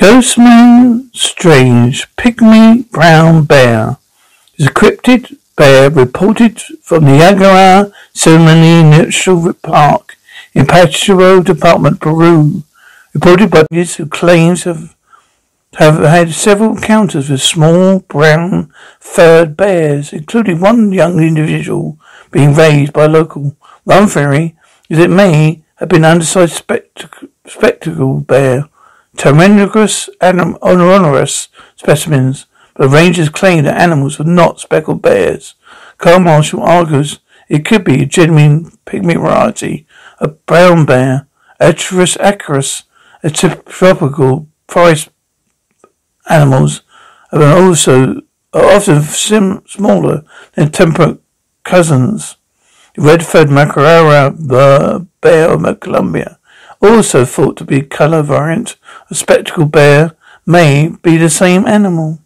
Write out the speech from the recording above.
Ghostman Strange Pygmy Brown Bear is a cryptid bear reported from the Niagara Ceremony National Park in Pasco Department, Peru. Reported by those who claims have have had several encounters with small brown furred bears, including one young individual being raised by local. One theory is it may have been an undersized spectac- spectacle bear Tremarctos ornatus specimens, but rangers claim that animals are not speckled bears. Carl Marshall argues it could be a genuine pygmy variety of brown bear, Ursus arctos, a tropical forest animals, are also are often sim- smaller than temperate cousins. Red-furred Macarara the bear of Colombia also thought to be color variant a spectacled bear may be the same animal.